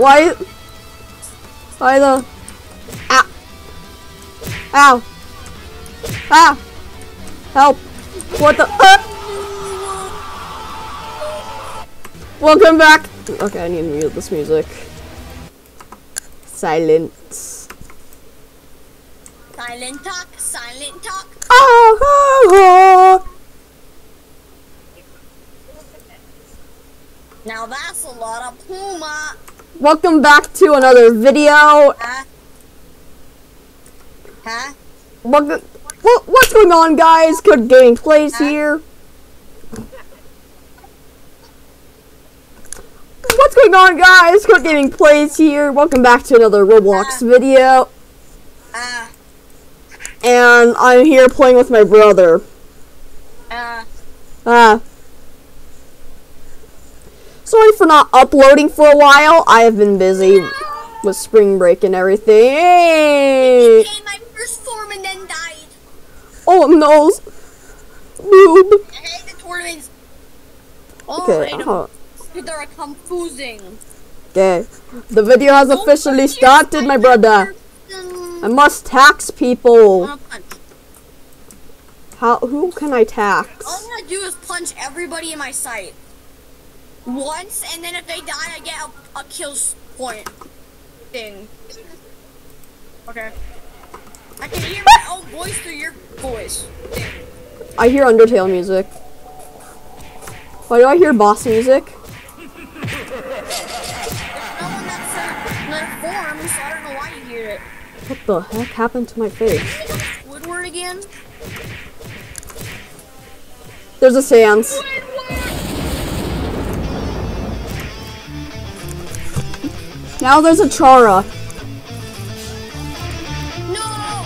why? Why the? Ow! Ow! Ah! Help! What the? Ah! Welcome back. Okay, I need to mute this music. Silence. Silent talk, silent talk. Ah, ah, ah. Now that's a lot of Puma. Welcome back to another video. Huh? Huh? Welcome, what, what's going on, guys? Code Gaming Plays here. What's going on, guys? Code Gaming Plays here. Welcome back to another Roblox video. Uh, And I'm here playing with my brother. uh, Ah. Sorry for not uploading for a while. I have been busy with spring break and everything. became my first form and. Oh no. Boob. I hate the tournaments. Oh, Okay, uh, them. They're confusing. okay. The video has officially started, my brother. I must tax people. How? Who can I tax? All I'm gonna do is punch everybody in my sight. Once, and then if they die, I get a, a kill point thing. Okay. I can hear my own voice through your voice. Thing. I hear Undertale music. Why do I hear boss music? No one that's in their form, so I don't know why you hear it. What the heck happened to my face? Woodward again? There's a seance. Now there's a Chara. No!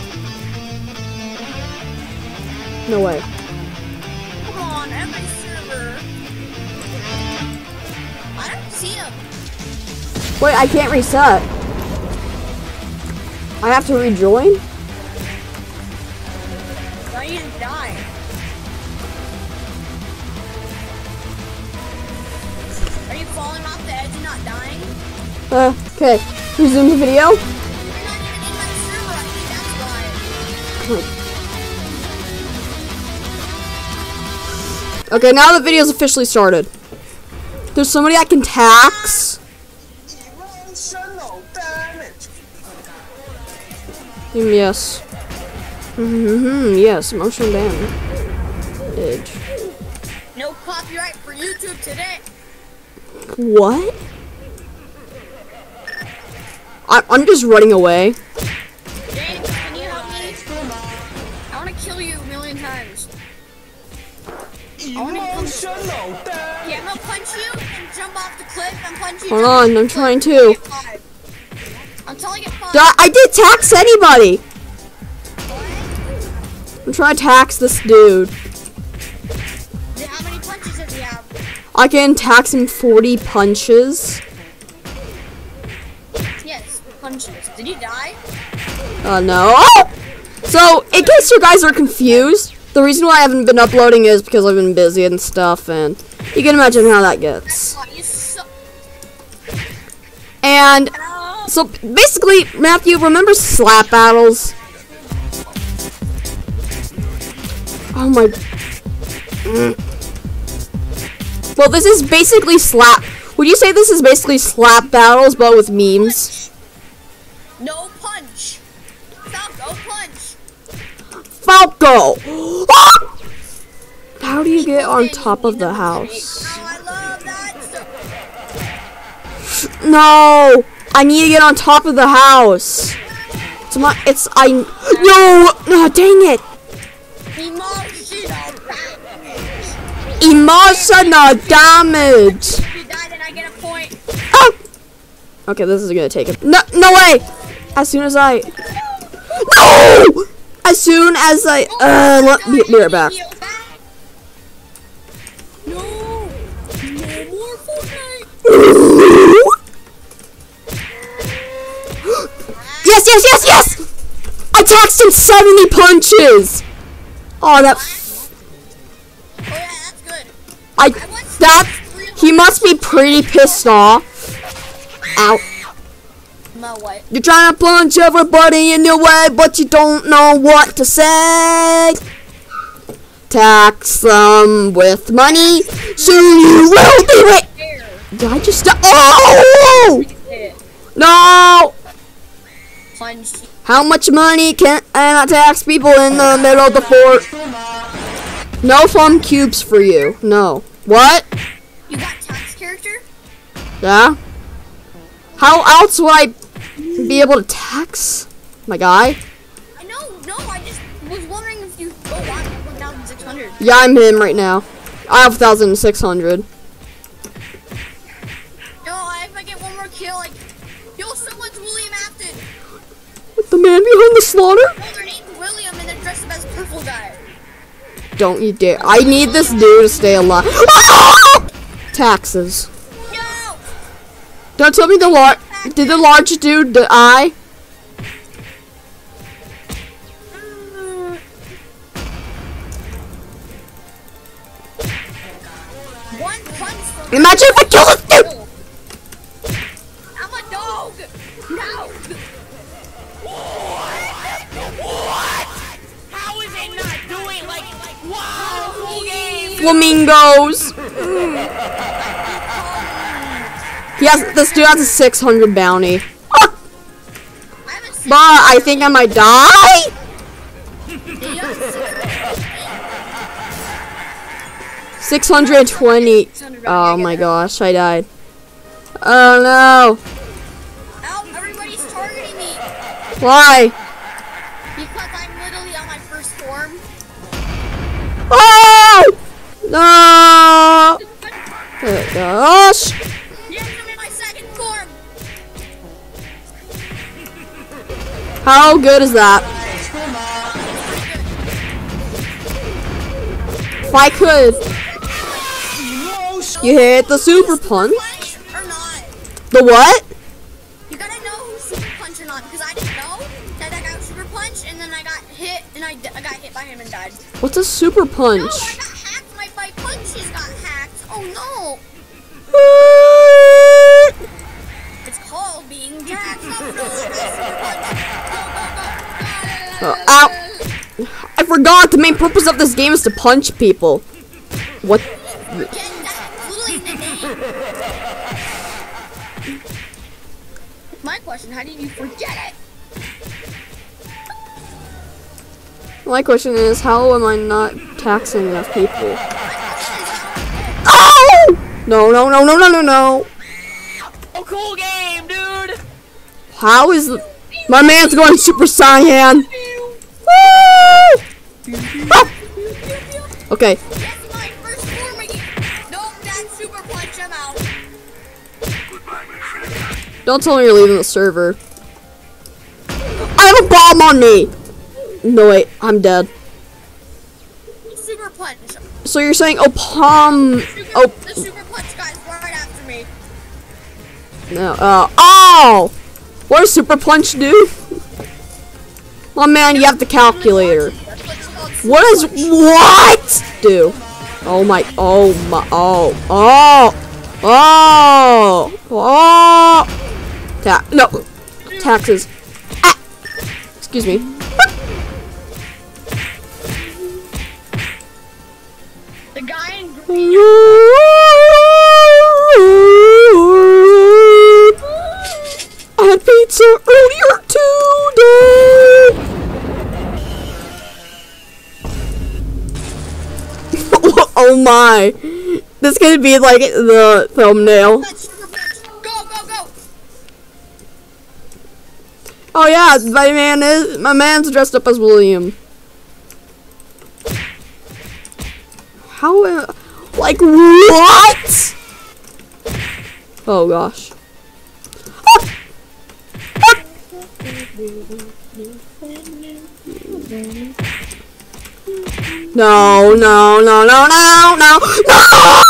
No way. Come on, every server. I don't see him. Wait, I can't reset. I have to rejoin? Now you die. Are you falling off the edge and not dying? Uh, okay. Resume the video. You're not even in my server, I think that's why. Okay, now the video's officially started. There's somebody I can tax. Mm, yes. Mm-hmm, yes, emotional damage. No copyright for YouTube today. What? I I'm just running away. James, can you help me? I want to kill you a million times. Emotional. Yeah, I'm gonna punch you and jump off the cliff and punch you. Hold on, I'm trying to. I. Until I get five. Did I, I did tax anybody. I'm trying to tax this dude. How many punches does he have? I can tax him 40 punches. Punches. Did he die? Uh, no. Oh! So, in case you guys are confused, the reason why I haven't been uploading is because I've been busy and stuff, and you can imagine how that gets. Oh. And Oh, so, basically, Matthew, remember slap battles? Oh my. Mm. Well, this is basically slap. Would you say this is basically slap battles, but with memes? No punch. Stop, no punch. Falco! Ah! How do you get on top of the house? Oh, I love that. No! I need to get on top of the house. It's my. It's I. No! No! Dang it! Emotional damage. Damage. If you die, then I get a point. Oh! Okay, this is gonna take it. No! No way! As soon as I. No! As soon as I. Uh, let me be right back. No! No more Fortnite! Yes! Yes! Yes! Yes! I taxed him 70 punches. Oh, that. Oh yeah, that's good. I. That. He must be pretty pissed off. Ow. You're trying to punch everybody in your way, but you don't know what to say. Tax them with money, so you will be rich. Did I just? Oh no! How much money can I tax people in the middle of the fort? No fun cubes for you. No. What? You got tax character? Yeah. How else would I be able to tax my guy? I know, no, I just was wondering if you. Oh, have 1,600. Yeah, I'm him right now. I have 1,600. No, I- if I get one more kill, like. Yo, someone's William Afton. The man behind the slaughter? Oh, their name's William and they're dressed up as purple guy. Don't you dare. I need this dude to stay alive. Ah! Taxes. Yo! Don't tell me the large. Did the large dude die? One punch from. Imagine if I kill this dude! I'm a dog! No! How is it not doing like wow? Cool game. Flamingos! He has, this dude has a 600 bounty. Ah, I But I think I might die? six- 620. Oh my gosh, I died. Oh no. Help! Everybody's targeting me! Why? Because I'm literally on my first form. Oh! No! Oh gosh! How good is that? I could, you hit the super punch. Punch or not? The what? You gotta know who's super punch or not because I didn't know that I got super punch and then I got hit and I, I got hit by him and died. What's a super punch? Oh, ow. I forgot the main purpose of this game is to punch people. What? Get that literally in the name. My question: How did you forget it? My question is, how am I not taxing enough people? My question is how- Oh! No, no, no, no, no, no, no. Oh, cool game, dude. How is my man's going Super Saiyan? Ah! Okay, That's my first form again. Nope, that's super punch. I'm out. don't tell me you're leaving the server. I have a bomb on me. No wait, I'm dead. Super punch. So you're saying, oh, palm, Super, oh, the super punch guy's right after me. no, uh, oh! What does super punch do? Oh man, you have the calculator. What does what do? Oh my, oh my, oh, oh, oh, oh. Ta no, taxes. Ah. Excuse me. The guy in green. I had pizza earlier oh my. This could be like the thumbnail. Go, go, go. Oh yeah, my man is my man's dressed up as William. How am- like what? Oh gosh. Ah! Ah! No, no, no, no, no, no, no!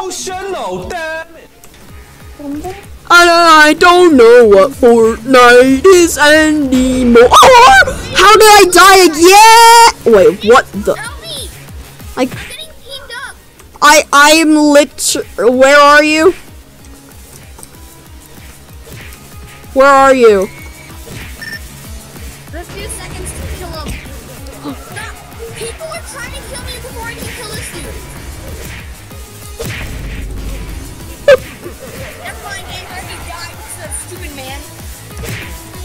Emotional, damn it! And I don't know what Fortnite is anymore. Oh, how did I die again? Wait, what the? Like, I'm getting teamed up. I, I'm lit. Where are you? Where are you?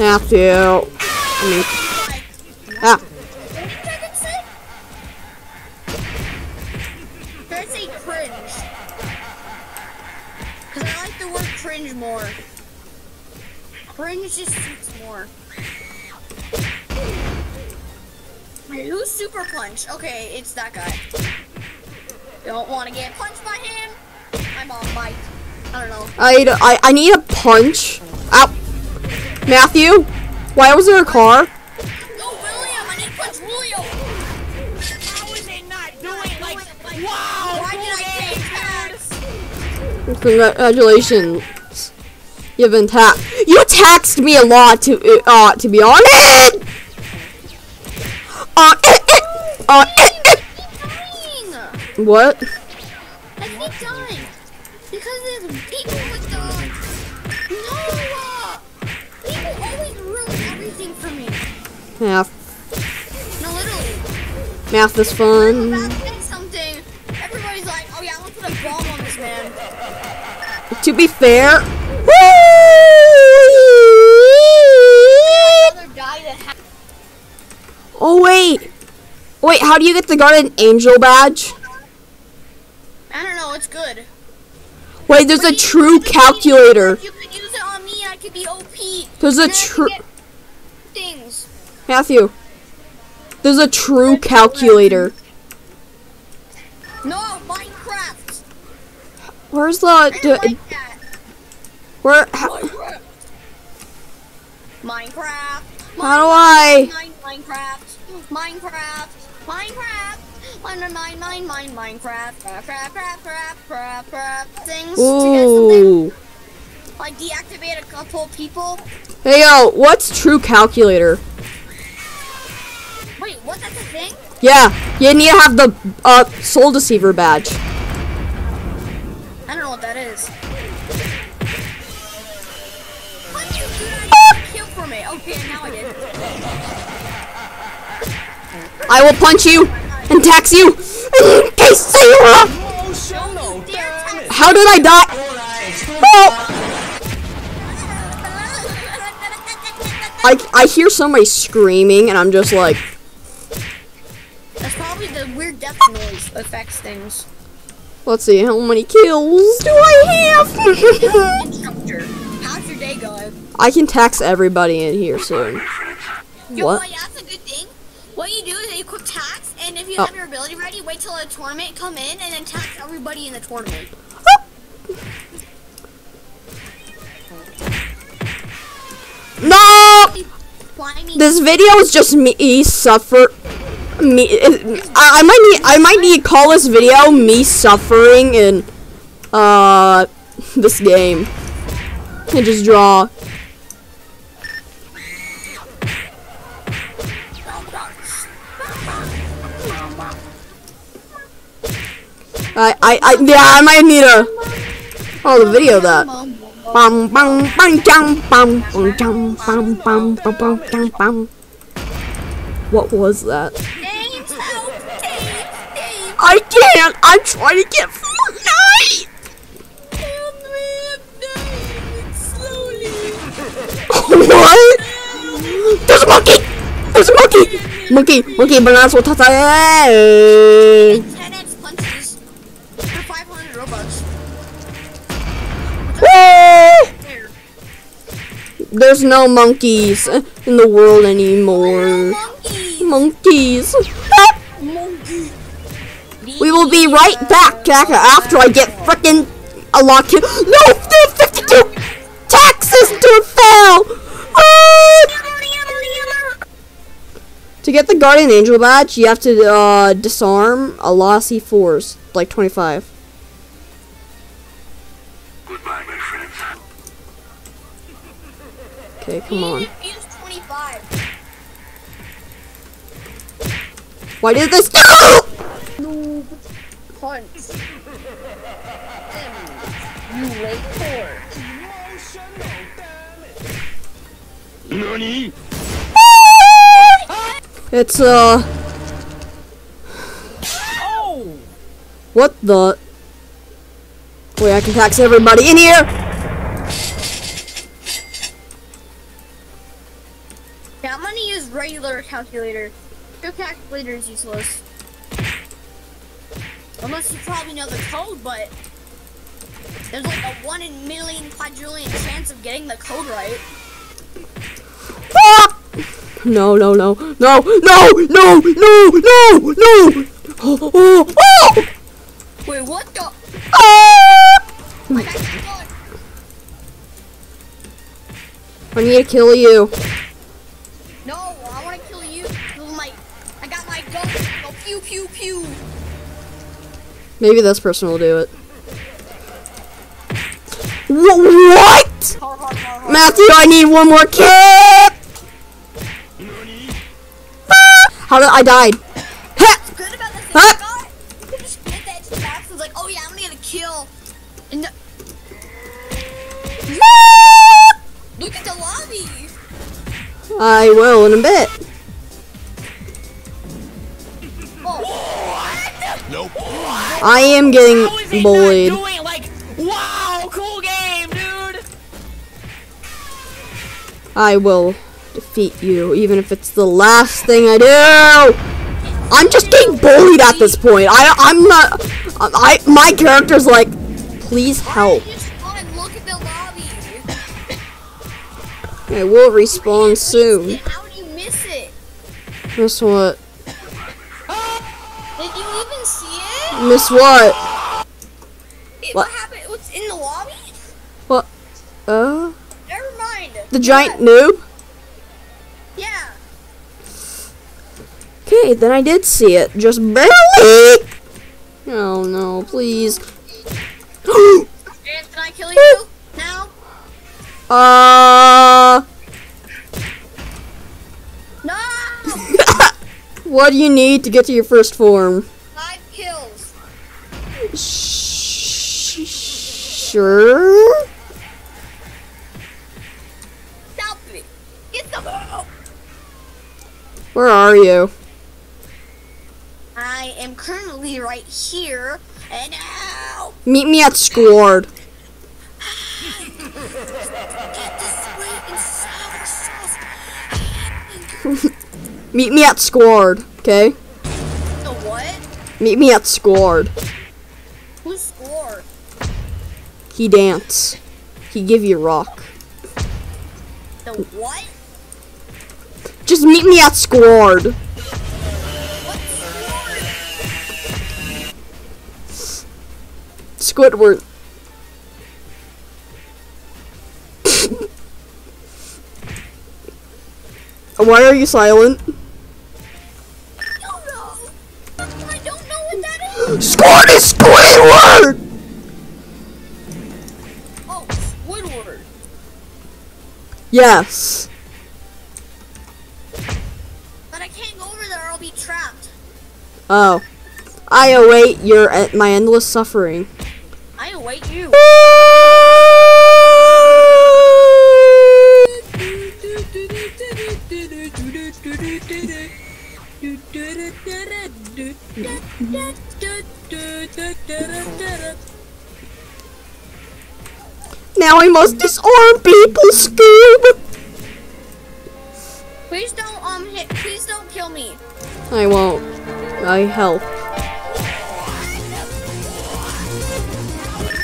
Matthew. I mean, ah. What did Kevin say? Did I say cringe? Because I like the word cringe more. Cringe just suits more. Wait, who's Super Punch? Okay, it's that guy. Don't want to get punched by him. I'm on. I don't know. I, I, I need a punch. Ow. Matthew? Why was there a car? Oh, William! I need to punch William! How is it not doing like, wow, Why did I take tax? Congratulations. You've been taxed. You taxed me a lot to, uh, to be honest. Uh, eh, eh, uh, eh, eh. What? Math. No, literally. Math is fun. to say something. Everybody's like, "Oh yeah, gonna put a bomb on this man." To be fair. Another guy that ha- Oh wait. Wait, how do you get the Guardian Angel badge? I don't know. It's good. Wait, there's a true calculator. You could use it on me. I could be OP. There's a And I could true. Matthew. There's a true calculator. No, Minecraft. Where's the I do, like where how, Minecraft. Minecraft. how do I Mine, Minecraft. Minecraft. Minecraft. Mine, mine, mine, mine, mine, Minecraft. Crap, crap, crap, crap, crap, crap. Things to get something. Ooh. Like deactivate a couple people. Hey yo, what's true calculator? Wait, what? That's a thing? Yeah, you need to have the uh soul deceiver badge. I don't know what that is. Punch you, dude. I didn't kill for me. Okay, now I did. I will punch you and tax you. Sarah. Don't you How did I die? Oh, I I hear somebody screaming and I'm just like, probably the weird death noise affects things. let's see, how many kills do I have? How's your day going? I can tax everybody in here soon. Yo, What? boy, that's a good thing. What you do is you equip tax, and if you Oh. have your ability ready, wait till a tournament come in, and then tax everybody in the tournament. No! This video is just me suffer. Me, I, I might need. I might need call this video me suffering in, uh, this game. And just draw. I, I, I, yeah, I might need a. Oh, the video that. Bum bum bum jum bum bum jum bum bum bum bum bum. What was that? I can't. I'm trying to get Fortnite. help me! I'm dying slowly. what? There's a monkey. There's a monkey. Monkey, monkey, banana so tata. 10x punches for 500 Robux. There. There's no monkeys in the world anymore. Monkey! Monkeys. Monkey! We will be right back after I get frickin' a lot kill. No, dude, 52 taxes, dude, fell. Ah! To get the Guardian Angel badge, you have to uh, disarm a lot of C4s, like 25. Goodbye, my friends. Okay, come on. Why did this? No, punch. You late for. It's uh. Oh! What the? Wait, I can tax everybody in here. Yeah, I'm gonna use regular calculator. Your calculator is useless. Unless you probably know the code, but there's like a one in million quadrillion chance of getting the code right. Ah! No, no, no, no, no, no, no, no, no. Oh, oh, oh! Wait, what the? Ah! I got the. I need to kill you. pew pew. Maybe this person will do it. What? Matthew, I need one more kick. Ah! How did I died? huh? Look at the lobby. I will in a bit. I am getting How is it bullied. like wow, cool game, dude? I will defeat you, even if it's the last thing I do. I'm just getting bullied at this point. I, I'm not. I, my character's like, please help. just fun. Look at the lobby. I will respawn soon. How do you miss it? Miss what? Miss what? it What? what happened? What's in the lobby? What? Uh, Never mind. the giant Yeah. noob. Yeah. Okay, then I did see it, just barely. Oh no, please. James, can I kill you now? uh, No. what do you need to get to your first form? Sure. Stop it. Get the ball. Where are you? I am currently right here, and now Meet me at Squad. get this sweet and sour sauce. Meet me at Squad. Okay. The what? Meet me at Squad. He dance. He give you rock. The what? Just meet me at Squad. Squidward. Why are you silent? I don't know. I don't know what that is. Squad is Squidward! Yes. But I can't go over there. I'll be trapped. Oh. I await your my endless suffering. I await you. Now I must disarm people, Scoob! Please don't um hit. Please don't kill me. I won't. I help.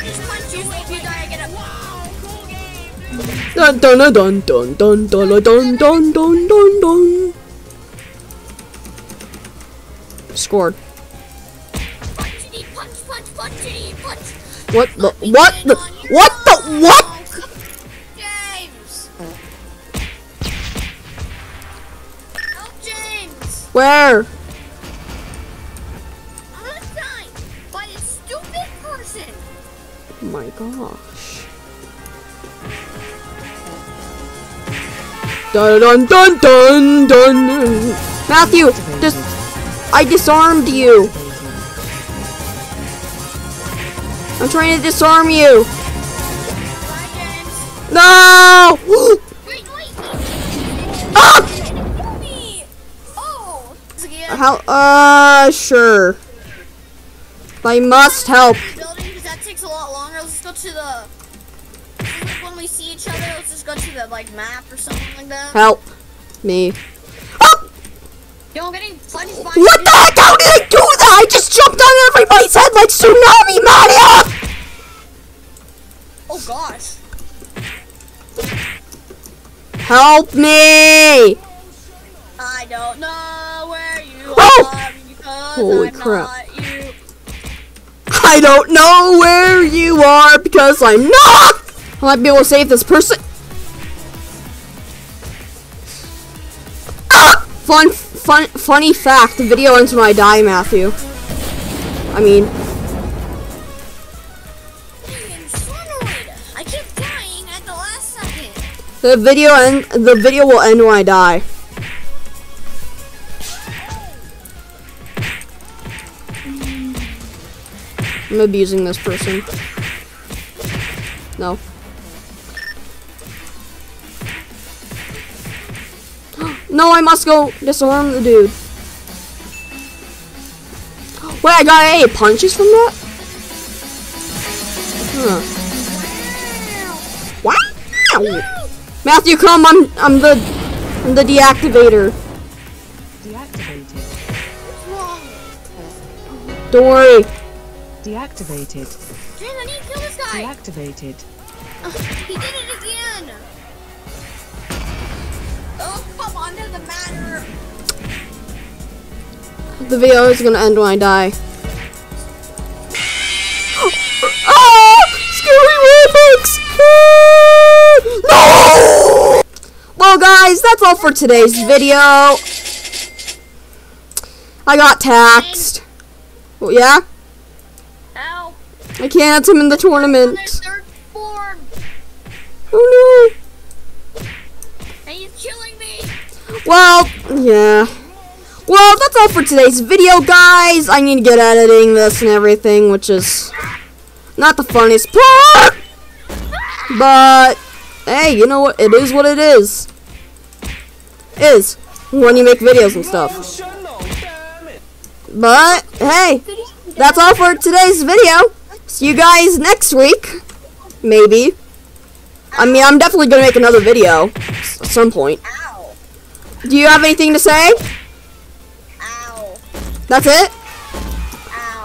Just punch you. If you die, I get a. Wow, cool game, dude. Dun dun dun dun dun dun dun dun dun dun dun. Scored. What the? What the? What? What? James. Help, James. Where? By a stupid person. Oh my gosh. Dun dun dun dun dun. Matthew, just I disarmed you. I'm trying to disarm you. No! ah! oh. How? Uh, sure. I must help. That takes a lot longer. Let's go to the. Like when we see each other, let's just go to the like map or something like that. Help me. Ah! Yo, what the heck? How did I do that? I just jumped on everybody's head like tsunami Mario! Oh gosh. Help me! I don't know where you Oh! are because Holy I'm crap. not you. I don't know where you are because I'm not! I might be able to save this person. Ah! Fun, fun, funny fact, the video ends when I die, Matthew. I mean, the video end, the video will end when I die. I'm abusing this person. No. No, I must go disarm the dude. Wait, I got any punches from that? Huh. Wow! Matthew, come! I'm I'm the I'm the deactivator. Deactivated. Don't worry. Deactivated. James, I need to kill this guy. Deactivated. he did it again. Oh, come on, doesn't matter. The video is gonna end when I die. Well, guys, that's all for today's video. I got taxed. Oh, yeah? Ow. I can't. I'm in the tournament. Oh And he's killing me. Well, yeah. Well, that's all for today's video, guys. I need to get editing this and everything, which is not the funniest part. Ah! But, hey, you know what? It is what it is. Is when you make videos and stuff. But, hey, that's all for today's video. See you guys next week. Maybe. I mean, I'm definitely going to make another video at some point. Do you have anything to say? That's it? Ow.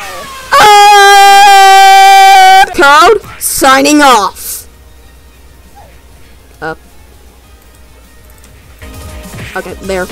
Uh, code signing off. Okay, there.